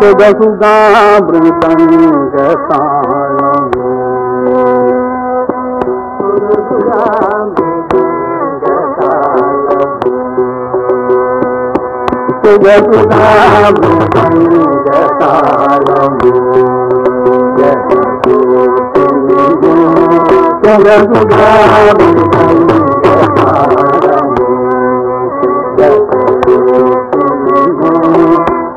सुब सुबुदा जाम सुधान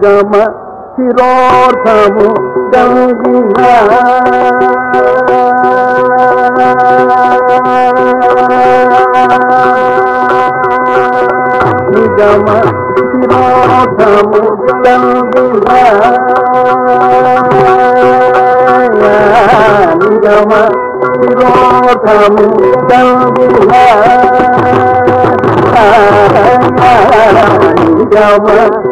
चङी मा चङी मा चङी जाम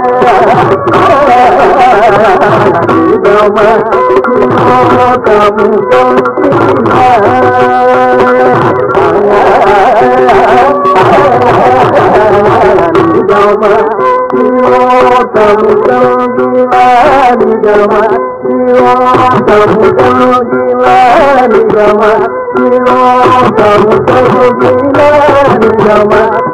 जवा